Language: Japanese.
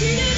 Today.